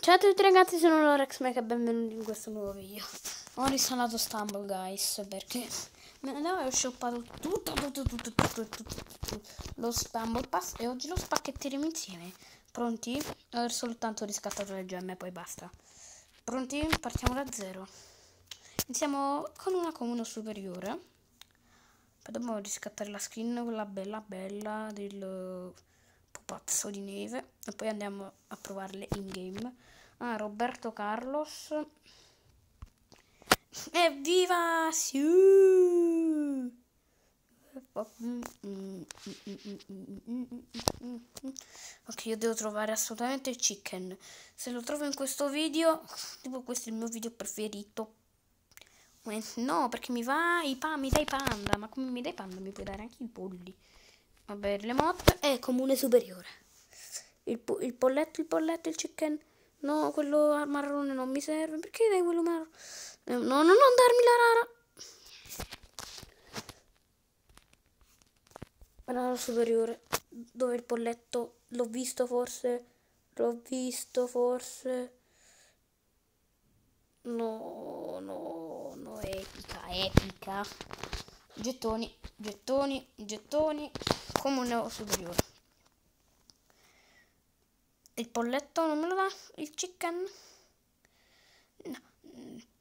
Ciao a tutti ragazzi, sono Lorex Mac e benvenuti in questo nuovo video. Ho installato Stumble guys perché me ne avevo shoppato tutto, tutto, tutto, tutto, tutto, tutto, lo Stumble Pass e oggi lo spacchetteremo insieme. Pronti? Ho soltanto riscattato le gemme e poi basta. Pronti? Partiamo da zero. Iniziamo con una comune superiore. Poi dobbiamo riscattare la skin, quella bella bella del pupazzo di neve e poi andiamo a provarle in game. Ah, Roberto Carlos. Evviva! Sì! Ok, io devo trovare assolutamente il chicken. Se lo trovo in questo video, tipo questo è il mio video preferito. No, perché mi va i pa mi dai panda, ma come mi dai panda mi puoi dare anche i polli. Vabbè, le mod è comune superiore. Il, po il polletto, il polletto, il chicken. No, quello marrone non mi serve. Perché dai quello marrone? No, no, non darmi la rara. Rara superiore. Dove il polletto? L'ho visto forse? L'ho visto forse? No, no, no, epica, epica. Gettoni, gettoni, gettoni comune superiore. Il polletto non me lo dà? Il chicken? No.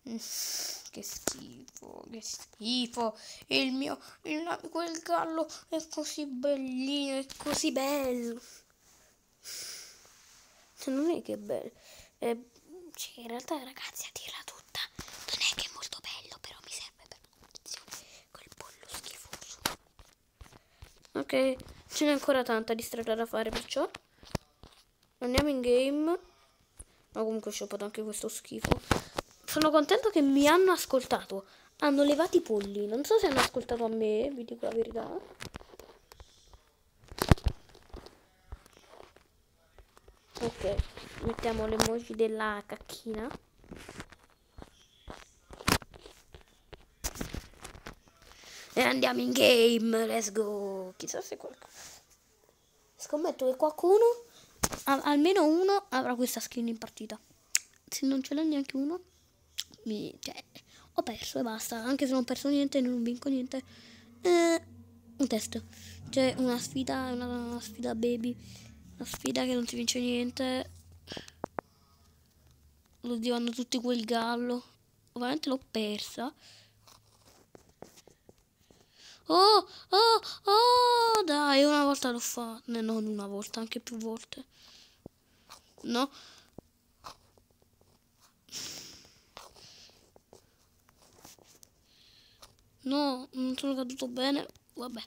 Che schifo, che schifo. Il mio, il, quel gallo è così bellino, è così bello. Non è che è bello. È, cioè, in realtà ragazzi, a dirla tutta, non è che è molto bello, però mi serve per la condizione. Quel pollo schifoso. Ok, ce n'è ancora tanta di strada da fare, perciò andiamo in game. Ma comunque ho shoppato anche questo schifo. Sono contento che mi hanno ascoltato. Hanno levato i polli. Non so se hanno ascoltato a me, vi dico la verità. Ok, mettiamo le emoji della cacchina. E andiamo in game, let's go. Chissà se qualcuno... Scommetto che qualcuno, al almeno uno, avrà questa skin in partita. Se non ce l'ha neanche uno, mi, cioè, ho perso e basta. Anche se non ho perso niente, non vinco niente. Eh, un test. Cioè, una sfida, una, una sfida baby. Una sfida che non si vince niente. Oddio, hanno tutti quel gallo. Ovviamente l'ho persa. Oh, oh, oh, dai, una volta l'ho fatto. Non una volta, anche più volte. No. No, non sono caduto bene. Vabbè.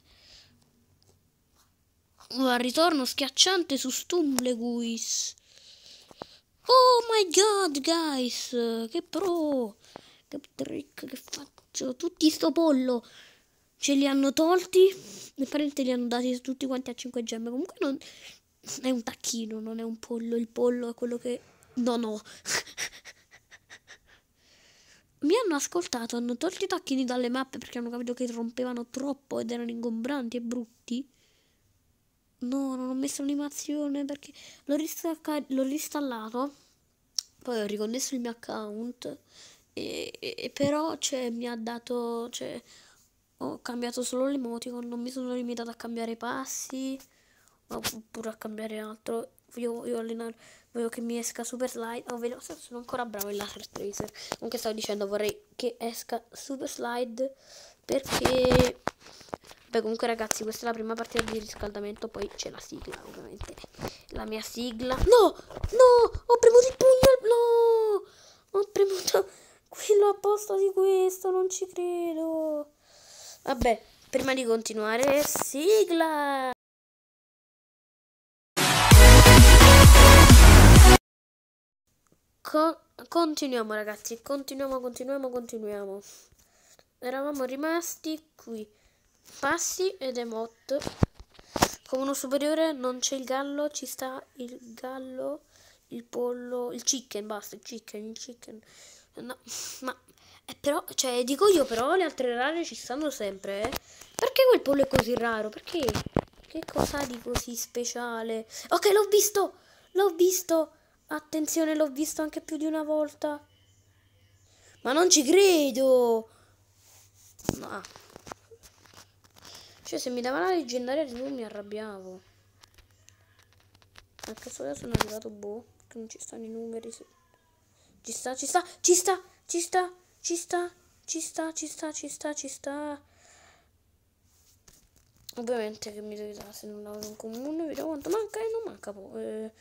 Al ritorno schiacciante su Stumbleguis. Oh my god, guys. Che pro. Che trick che faccio. Tutti sto pollo ce li hanno tolti. E parente li hanno dati tutti quanti a 5 gemme. Comunque non è un tacchino non è un pollo. Il pollo è quello che no no mi hanno ascoltato hanno tolto i tacchini dalle mappe perché hanno capito che rompevano troppo ed erano ingombranti e brutti. No non ho messo l'animazione perché l'ho, l'ho ristallato. Poi ho riconnesso il mio account e, e però cioè, mi ha dato cioè, ho cambiato solo l'emoticon, non mi sono limitato a cambiare passi, oppure a cambiare altro. Io voglio allenare, voglio che mi esca Super Slide. Oh, vedo, sono ancora bravo in Laser Tracer. Comunque stavo dicendo, vorrei che esca Super Slide perché... Beh, comunque ragazzi, questa è la prima partita di riscaldamento, poi c'è la sigla, ovviamente. La mia sigla... No! No! Ho premuto il pugno! No! Ho premuto quello a posto di questo, non ci credo. Vabbè, prima di continuare, sigla! Co continuiamo ragazzi, continuiamo, continuiamo, continuiamo. Eravamo rimasti qui. Passi ed emote. Come uno superiore non c'è il gallo, ci sta il gallo, il pollo, il chicken, basta, il chicken, il chicken. No, ma eh, però, cioè, dico io, però le altre rare ci stanno sempre, eh. Perché quel pollo è così raro? Perché? Che cosa di così speciale? Ok, l'ho visto! L'ho visto! Attenzione, l'ho visto anche più di una volta. Ma non ci credo! No. Cioè, se mi dava la leggendaria di lui mi arrabbiavo. Anche se ora sono arrivato boh, che non ci stanno i numeri. Ci sta, ci sta, ci sta, ci sta, ci sta, ci sta, ci sta, ci sta, ci sta. Ovviamente che mi dare se non lavoro in comune, vediamo quanto manca e non manca poco. Eh,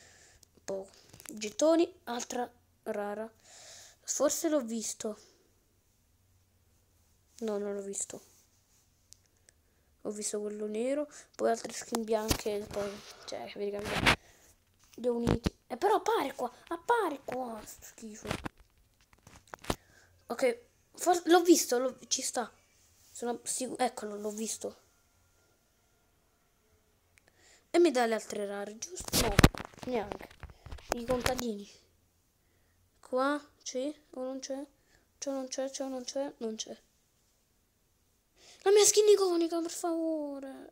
poco. Gettoni, altra rara. Forse l'ho visto. No, non l'ho visto. Ho visto quello nero, poi altre skin bianche, poi, cioè, vedi cambiare. Ho uniti. Eh, però appare qua, appare qua, schifo. Ok, l'ho visto, ci sta. Sono eccolo, l'ho visto. E mi dà le altre rare, giusto? No, neanche. I contadini. Qua c'è o non c'è? O non c'è? O non c'è? Non c'è. La mia skin iconica, per favore.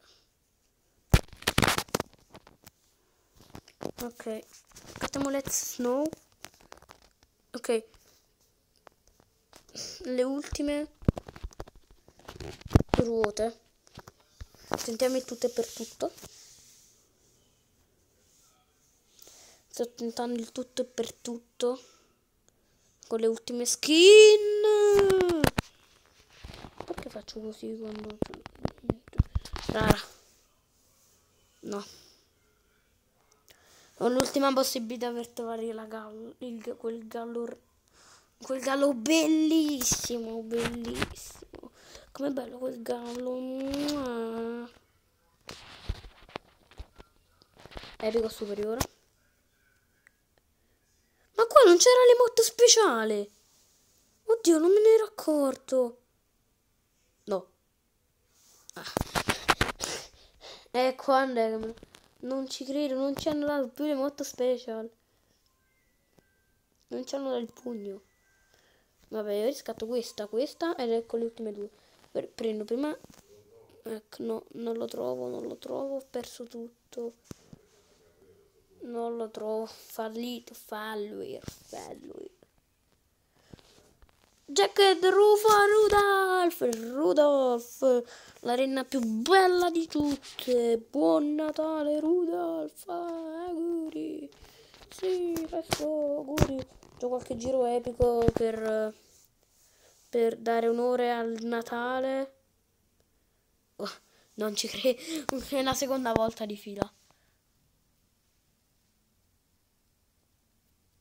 Ok. Facciamo Let's Snow. Ok. Le ultime ruote. Sentiamo il tutto e per tutto. Sto tentando il tutto e per tutto. Con le ultime skin. Perché faccio così quando... Rara. No. Ho l'ultima possibilità per trovare la gallo, il, quel gallo... Quel gallo bellissimo, bellissimo. Com'è bello quel gallo. Epico superiore. Ma qua non c'era l'emote speciale. Oddio, non me ne ero accorto. No. Ah. Ecco, andate. Non ci credo, non ci hanno dato più l'emote special. Non ci hanno il pugno. Vabbè, io riscatto questa, questa ed ecco le ultime due. Prendo prima... Ecco, no, non lo trovo, non lo trovo, ho perso tutto. Non lo trovo. Fallito. Fallware. Fallware. Jacket Rufa Rudolph. Rudolph. La renna più bella di tutte. Buon Natale Rudolph. Auguri. Sì, questo auguri. C'ho qualche giro epico per, per dare onore al Natale. Oh, non ci credo. È la seconda volta di fila.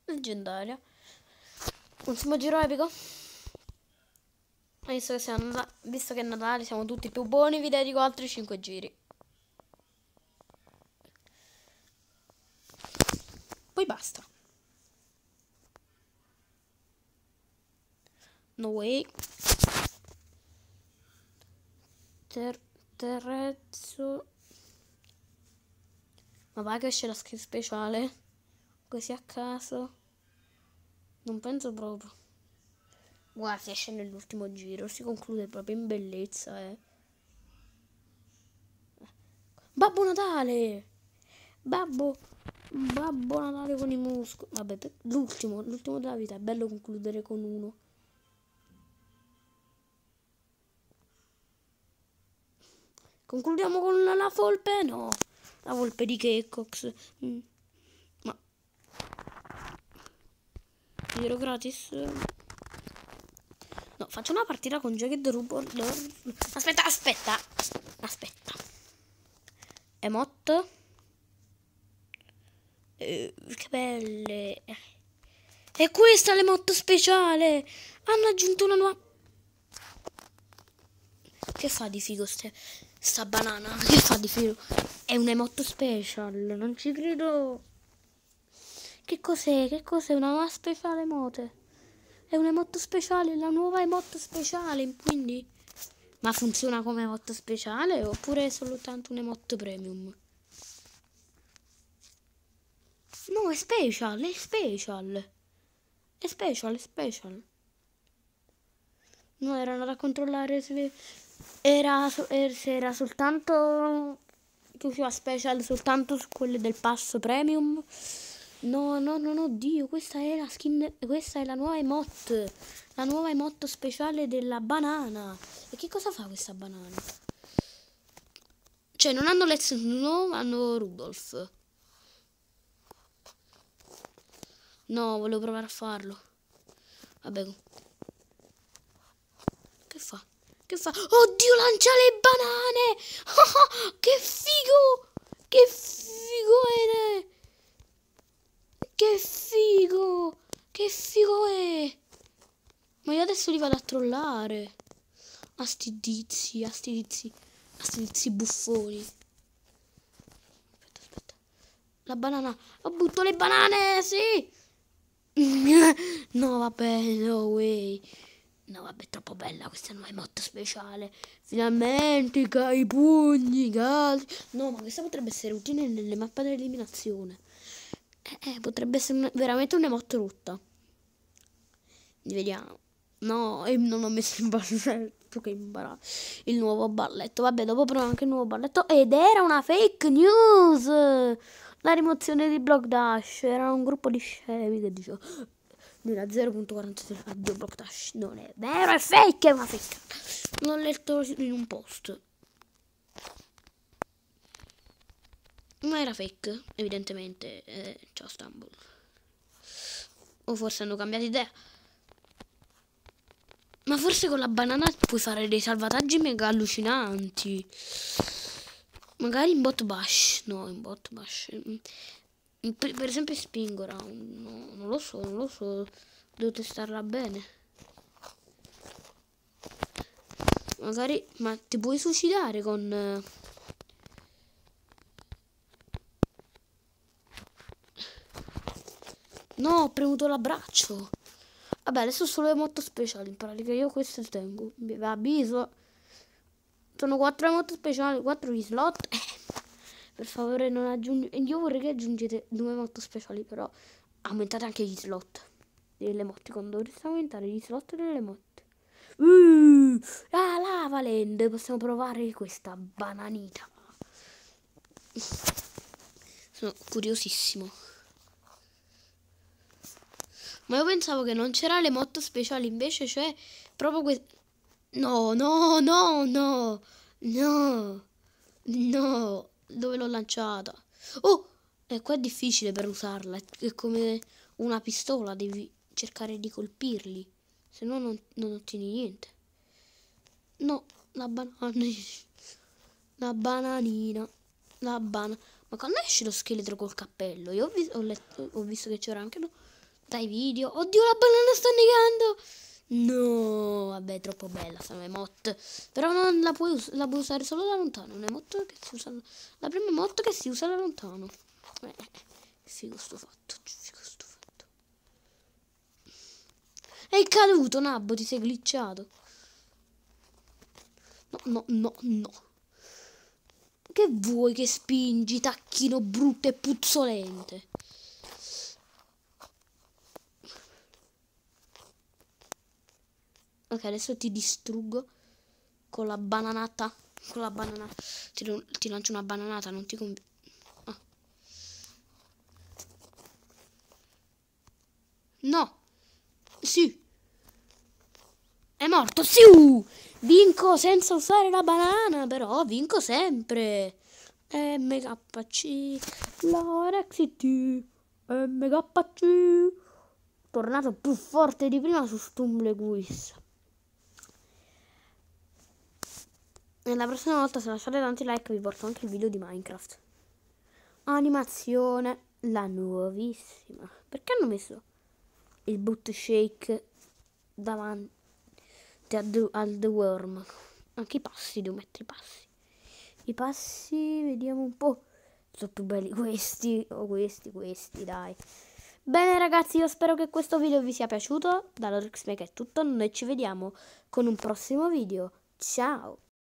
leggendaria. Ultimo giro epico. Visto che, siamo, visto che è Natale siamo tutti più buoni, vi dedico altri 5 giri. Poi basta. No way. Ter terzo. Ma va che esce la skin speciale? Così a caso. Non penso proprio. Guarda, esce nell'ultimo giro, si conclude proprio in bellezza, eh. Babbo Natale! Babbo, Babbo Natale con i muscoli. Vabbè, l'ultimo, l'ultimo della vita, è bello concludere con uno. Concludiamo con la, volpe? No, la volpe di Kekox. Mm. Giro gratis. No, faccio una partita con Jagged Rubor. Aspetta, aspetta. Aspetta. Emot. Eh, che belle. E questa l'emot speciale. Hanno aggiunto una nuova... Che fa di figo ste... sta banana? Che fa di figo? È un emote special. Non ci credo. Che cos'è? Che cos'è? Una nuova speciale emote. È un emote speciale, la nuova emote speciale, quindi... Ma funziona come emote speciale oppure è soltanto un emote premium? No, è special, è special. È special, è special. No, erano da controllare se era, er, era soltanto che usciva special soltanto su quelle del passo premium No, no, no, no, Dio, questa è la skin, questa è la nuova emote, la nuova emote speciale della banana. E che cosa fa questa banana? Cioè, non hanno Let's No, hanno Rudolph. No, volevo provare a farlo. Vabbè. Che fa? Oddio, lancia le banane! che figo! Che figo è! Che figo! Che figo è! Ma io adesso li vado a trollare. A sti dizi, a sti dizi buffoni. Aspetta, aspetta. La banana. Ho butto le banane, sì! no, vabbè, no way. No, vabbè, troppo bella questa nuova emote speciale. Finalmente i pugni, i calci. No, ma questa potrebbe essere utile nelle mappe dell'eliminazione. Eh, eh, potrebbe essere una, veramente un'emote rotta. Vediamo. No, e non ho messo in balletto, che imbarazzo. Il nuovo balletto. Vabbè, dopo provo anche il nuovo balletto. Ed era una fake news! La rimozione di Block Dash. Era un gruppo di scemi che diceva nella 0.43 a 2 block dash. Non è vero è fake è una fake. L'ho letto in un post. Ma era fake evidentemente eh, ciao Stumble. O forse hanno cambiato idea. Ma forse con la banana puoi fare dei salvataggi mega allucinanti. Magari in bot bash. No in bot bash per, esempio Spingora, no, non lo so, non lo so, devo testarla bene. Magari, ma ti puoi suicidare con... Eh, no, ho premuto l'abbraccio. Vabbè, adesso solo le moto speciali, in pratica io questo tengo. Vi avviso. Sono quattro emote speciali, quattro slot. Per favore non aggiungete... Io vorrei che aggiungete due molto speciali, però aumentate anche gli slot delle emoticon. Dovreste aumentare gli slot delle emote. Uh, la lava land. Possiamo provare questa bananita. Sono curiosissimo. Ma io pensavo che non c'era le moto speciali, invece c'è proprio questo. No, no, no, no, no, no dove l'ho lanciata. Oh, e qua è difficile per usarla, è come una pistola, devi cercare di colpirli, se no non, non ottieni niente. No, la banana, la bananina, la banana. Ma quando esce lo scheletro col cappello? Io ho, vis ho, letto, ho visto che c'era anche no, dai video. Oddio, la banana sta negando! No, vabbè, è troppo bella sta emote. Però non la puoi, la puoi usare solo da lontano. Un'emote che si usa. La prima emote che si usa da lontano. Eh, figo sto fatto. Figo sto fatto. È caduto, Nabbo, ti sei glitchato. No, no, no, no. Che vuoi che spingi, tacchino brutto e puzzolente? Ok, adesso ti distruggo con la bananata. Con la bananata. Ti, ti lancio una bananata, non ti conviene. Ah. No. Sì. È morto. Sì. Vinco senza usare la banana, però vinco sempre. MKC. La Rexity. MKC. Tornato più forte di prima su Stumble Quiz. E la prossima volta se lasciate tanti like vi porto anche il video di Minecraft. Animazione, la nuovissima. Perché hanno messo il boot shake davanti al, al The Worm? Anche i passi, devo mettere i passi. I passi, vediamo un po'. Sono più belli questi o questi, questi, dai. Bene ragazzi, io spero che questo video vi sia piaciuto. Dall'Orixmake è tutto, noi ci vediamo con un prossimo video. Ciao!